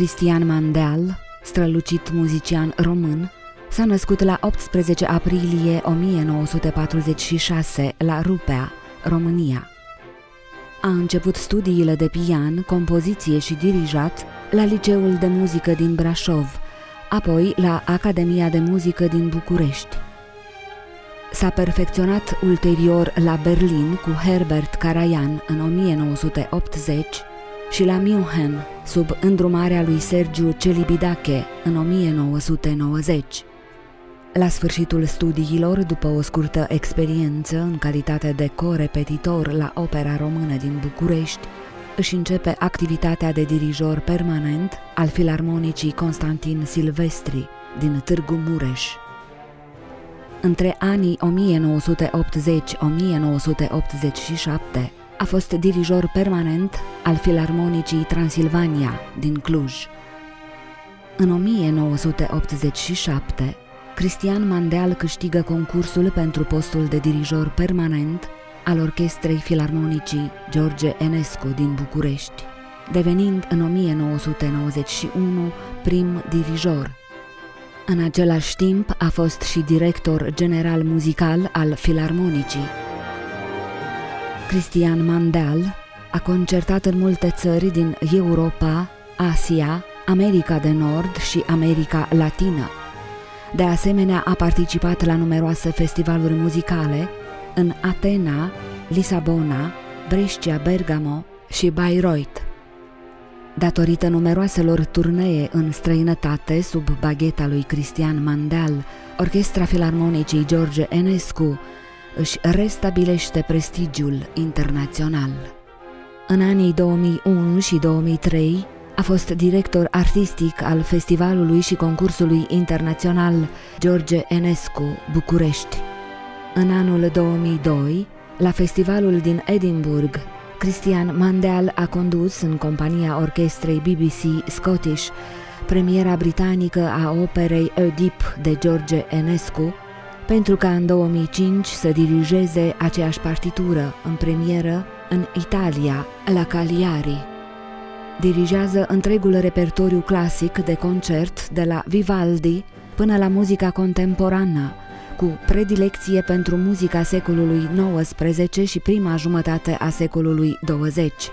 Cristian Mandeal, strălucit muzician român, s-a născut la 18 aprilie 1946 la Rupea, România. A început studiile de pian, compoziție și dirijat la Liceul de Muzică din Brașov, apoi la Academia de Muzică din București. S-a perfecționat ulterior la Berlin cu Herbert Karajan în 1980 și la München sub îndrumarea lui Sergiu Celibidache în 1990. La sfârșitul studiilor, după o scurtă experiență în calitate de corepetitor la Opera Română din București, își începe activitatea de dirijor permanent al filarmonicii Constantin Silvestri din Târgu Mureș. Între anii 1980-1987 a fost dirijor permanent al Filarmonicii Transilvania din Cluj. În 1987, Cristian Mandeal câștigă concursul pentru postul de dirijor permanent al Orchestrei Filarmonicii George Enescu din București, devenind în 1991 prim dirijor. În același timp a fost și director general muzical al Filarmonicii. Cristian Mandel a concertat în multe țări din Europa, Asia, America de Nord și America Latină. De asemenea, a participat la numeroase festivaluri muzicale în Atena, Lisabona, Brescia, Bergamo și Bayreuth. Datorită numeroaselor turnee în străinătate sub bagheta lui Cristian Mandel, Orchestra Filarmonicii George Enescu își restabilește prestigiul internațional. În anii 2001 și 2003 a fost director artistic al festivalului și concursului internațional George Enescu București. În anul 2002, la festivalul din Edinburgh, Cristian Mandel a condus în compania orchestrei BBC Scottish premiera britanică a operei Oedip de George Enescu, pentru ca în 2005 să dirigeze aceeași partitură în premieră în Italia, la Cagliari. Dirigează întregul repertoriu clasic de concert de la Vivaldi până la muzica contemporană, cu predilecție pentru muzica secolului XIX și prima jumătate a secolului XX.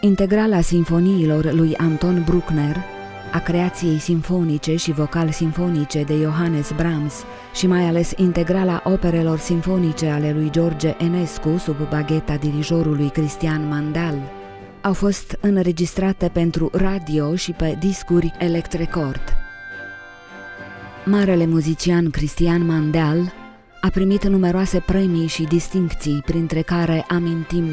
Integrala sinfoniilor lui Anton Bruckner, a creației simfonice și vocal-simfonice de Johannes Brahms și mai ales integrala operelor simfonice ale lui George Enescu sub bagheta dirijorului Cristian Mandal, au fost înregistrate pentru radio și pe discuri Electrecord. Marele muzician Cristian Mandel a primit numeroase premii și distincții, printre care amintim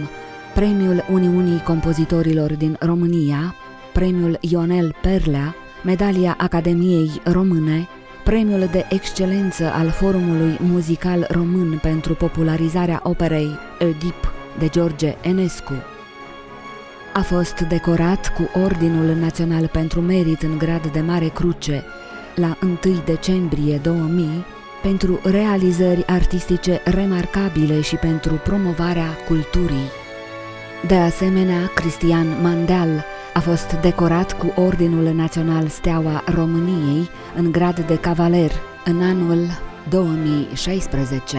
Premiul Uniunii Compozitorilor din România, Premiul Ionel Perlea, Medalia Academiei Române, Premiul de Excelență al Forumului Muzical Român pentru popularizarea operei Oedip de George Enescu. A fost decorat cu Ordinul Național pentru Merit în grad de Mare Cruce la 1 decembrie 2000 pentru realizări artistice remarcabile și pentru promovarea culturii. De asemenea, Cristian Mandel a fost decorat cu Ordinul Național Steaua României în grad de cavaler în anul 2016.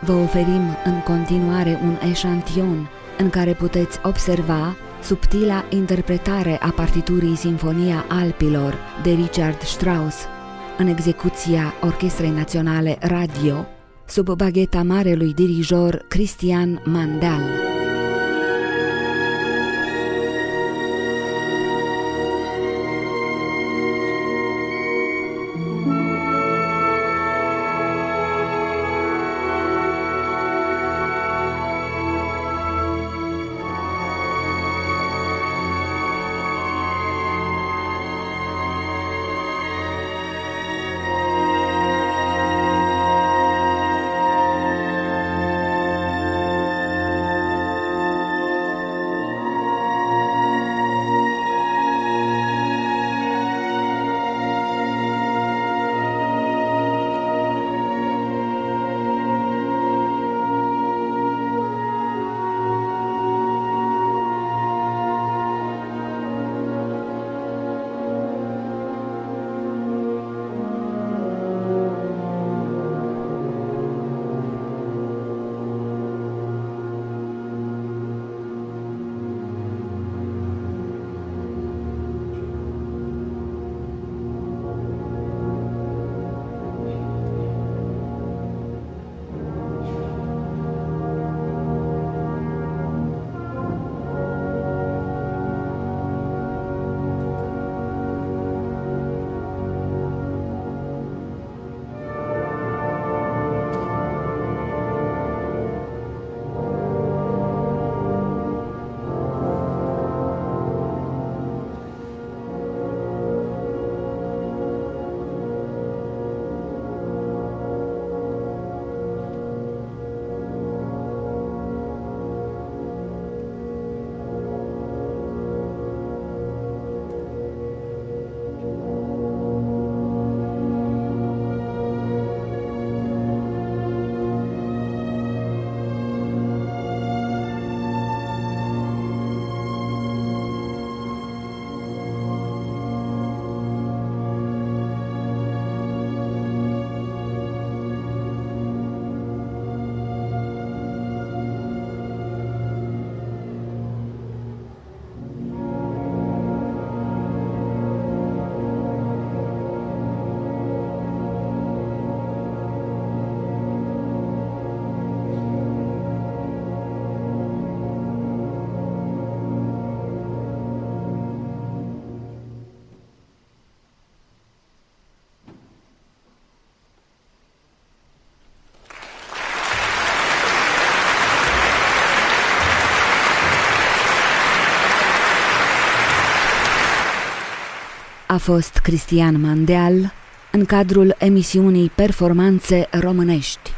Vă oferim în continuare un eșantion în care puteți observa subtila interpretare a partiturii Sinfonia Alpilor de Richard Strauss în execuția Orchestrei Naționale Radio sub bagheta marelui dirijor Cristian Mandel. A fost Cristian Mandeal în cadrul emisiunii Performanțe Românești.